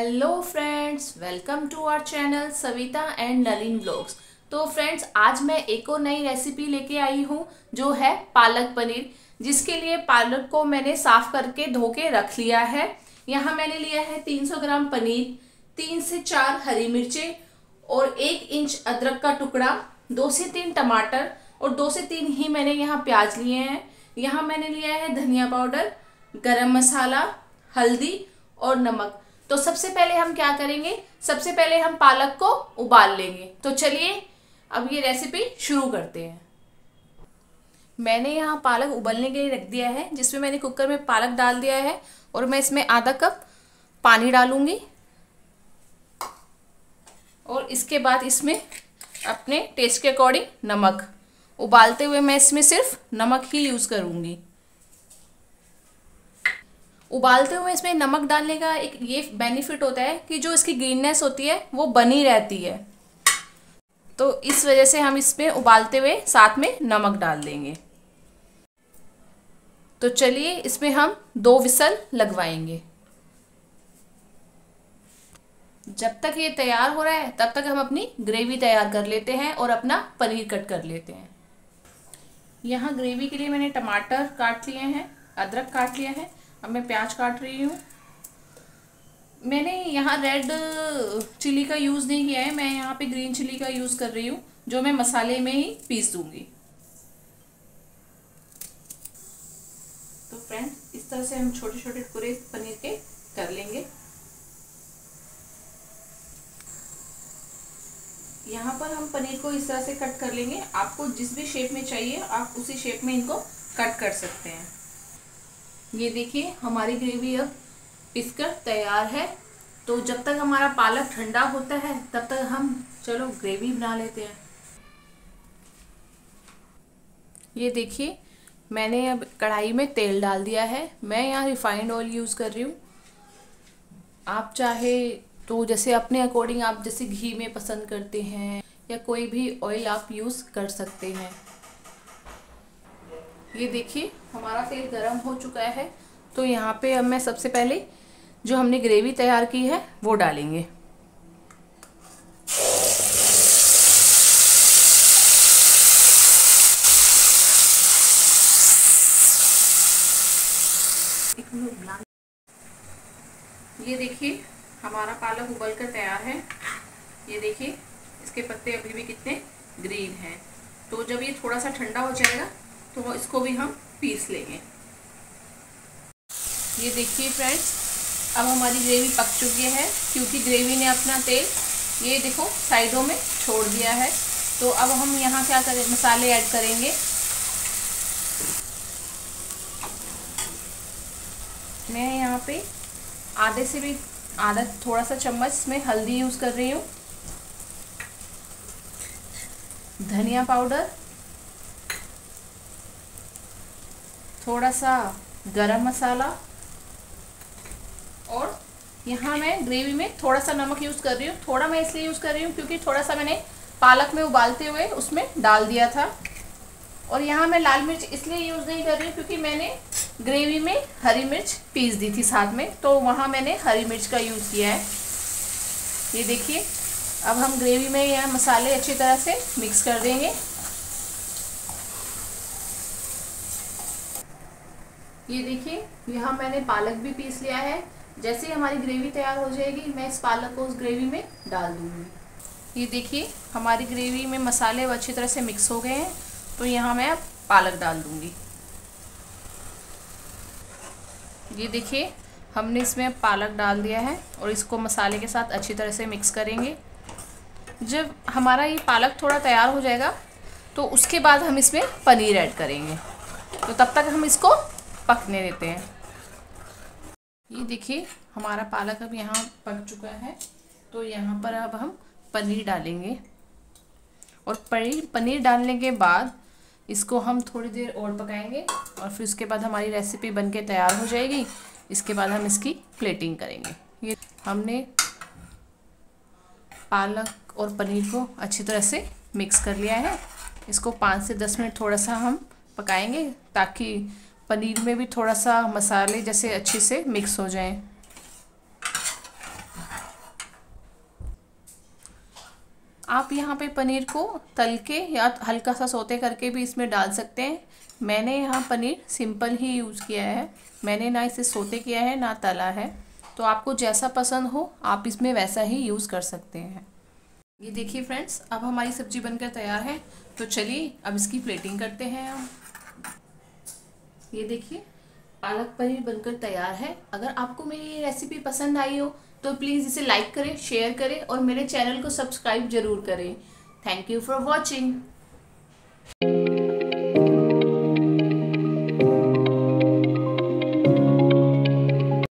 Hello friends welcome to our channel Savita and Nalin blogs तो friends आज मैं एक और नई रेसिपी लेके आई हूँ, जो है पालक पनीर, जिसके लिए पालक को मैंने साफ़ करके धो के रख लिया है। यहाँ मैंने लिया है 300 ग्राम पनीर, तीन से चार हरी मिर्चें और एक इंच अदरक का टुकड़ा, दो से तीन टमाटर और दो से तीन ही मैंने यहाँ प्याज लिए हैं। यहाँ मैंने लिया है धनिया पाउडर, गरम मसाला, हल्दी और नमक। तो सबसे पहले हम क्या करेंगे? सबसे पहले हम पालक को उबाल लेंगे। तो चलिए, अब ये रेसिपी शुरू करते हैं। मैंने यहाँ पालक उबलने के लिए रख दिया है, जिसमें मैंने कुकर में पालक डाल दिया है और मैं इसमें आधा कप पानी डालूँगी। और इसके बाद इसमें अपने टेस्ट के अकॉर्डिंग नमक। उबालते हुए मैं इसमें सिर्फ़ नमक ही यूज़ करूँगी। उबालते हुए इसमें नमक डालने का एक ये बेनिफिट होता है कि जो इसकी ग्रीननेस होती है, वो बनी रहती है। तो इस वजह से हम इसमें उबालते हुए साथ में नमक डाल देंगे। तो चलिए इसमें हम दो विसल लगवाएँगे। जब तक ये तैयार हो रहा है, तब तक हम अपनी ग्रेवी तैयार कर लेते हैं और अपना पनीर कट कर लेते हैं। यहाँ ग्रेवी के लिए मैंने टमाटर काट लिए हैं, अदरक काट लिया है अब मैं प्याज काट रही हूँ। मैंने यहाँ रेड चिली का यूज़ नहीं किया है, मैं यहाँ पे ग्रीन चिली का यूज़ कर रही हूँ, जो मैं मसाले में ही पीस दूँगी। तो फ्रेंड इस तरह से हम छोटे छोटे टुकड़े पनीर के कर लेंगे। यहाँ पर हम पनीर को इस तरह से कट कर लेंगे। आपको जिस भी शेप में चाहिए, आप उसी शेप में इनको कट कर सकते हैं। ये देखिए, हमारी ग्रेवी अब पिसकर तैयार है। तो जब तक हमारा पालक ठंडा होता है, तब तक हम, चलो, ग्रेवी बना लेते हैं। ये देखिए, मैंने अब कढ़ाई में तेल डाल दिया है। मैं यहाँ रिफाइंड ऑयल यूज़ कर रही हूँ। आप चाहे तो जैसे अपने अकॉर्डिंग आप जैसे घी में पसंद करते हैं, या कोई भी ऑयल आप यूज़ कर सकते हैं। ये देखिए, हमारा तेल गरम हो चुका है। तो यहाँ पे अब मैं सबसे पहले जो हमने ग्रेवी तैयार की है, वो डालेंगे। ये देखिए, हमारा पालक उबल कर तैयार है। ये देखिए, इसके पत्ते अभी भी कितने ग्रीन हैं। तो जब ये थोड़ा सा ठंडा हो जाएगा तो इसको भी हम पीस लेंगे। ये देखिए फ्रेंड्स अब हमारी ग्रेवी पक चुकी है, क्योंकि ग्रेवी ने अपना तेल ये देखो साइडों में छोड़ दिया है। तो अब हम यहाँ क्या करें, मसाले ऐड करेंगे। मैं यहाँ पे आधे से भी, आधा थोड़ा सा चम्मच में हल्दी यूज़ कर रही हूँ। धनिया पाउडर थोड़ा सा गरम मसाला और यहाँ मैं ग्रेवी में थोड़ा सा नमक यूज़ कर रही हूँ। थोड़ा मैं इसलिए यूज़ कर रही हूँ क्योंकि थोड़ा सा मैंने पालक में उबालते हुए उसमें डाल दिया था। और यहाँ मैं लाल मिर्च इसलिए यूज़ नहीं कर रही हूँ क्योंकि मैंने ग्रेवी में हरी मिर्च पीस दी थी साथ में तो वहाँ मैंने हरी मिर्च का यूज़ किया है। ये देखिए, अब हम ग्रेवी में यह मसाले अच्छी तरह से मिक्स कर देंगे। ये देखिए, यहाँ मैंने पालक भी पीस लिया है। जैसे ही हमारी ग्रेवी तैयार हो जाएगी, मैं इस पालक को उस ग्रेवी में डाल दूँगी। ये देखिए, हमारी ग्रेवी में मसाले अच्छी तरह से मिक्स हो गए हैं तो यहाँ मैं अब पालक डाल दूँगी। ये देखिए, हमने इसमें पालक डाल दिया है और इसको मसाले के साथ अच्छी तरह से मिक्स करेंगे। जब हमारा ये पालक थोड़ा तैयार हो जाएगा तो उसके बाद हम इसमें पनीर ऐड करेंगे। तो तब तक हम इसको पकने देते हैं। ये देखिए, हमारा पालक अब यहाँ पक चुका है। तो यहाँ पर अब हम पनीर डालेंगे। और पनीर पनीर डालने के बाद इसको हम थोड़ी देर और पकाएँगे और फिर उसके बाद हमारी रेसिपी बनके तैयार हो जाएगी। इसके बाद हम इसकी प्लेटिंग करेंगे। ये हमने पालक और पनीर को अच्छी तरह से मिक्स कर लिया है। इसको पाँच से दस मिनट थोड़ा सा हम पकाएँगे ताकि पनीर में भी थोड़ा सा मसाले जैसे अच्छे से मिक्स हो जाएँ। आप यहाँ पे पनीर को तल के या हल्का सा सोते करके भी इसमें डाल सकते हैं। मैंने यहाँ पनीर सिंपल ही यूज़ किया है। मैंने ना इसे सोते किया है, ना तला है। तो आपको जैसा पसंद हो, आप इसमें वैसा ही यूज़ कर सकते हैं। ये देखिए फ्रेंड्स, अब हमारी सब्ज़ी बनकर तैयार है। तो चलिए, अब इसकी प्लेटिंग करते हैं हम। ये देखिए, पालक पनीर बनकर तैयार है। अगर आपको मेरी ये रेसिपी पसंद आई हो तो प्लीज़ इसे लाइक करें शेयर करें और मेरे चैनल को सब्सक्राइब ज़रूर करें। Thank you for watching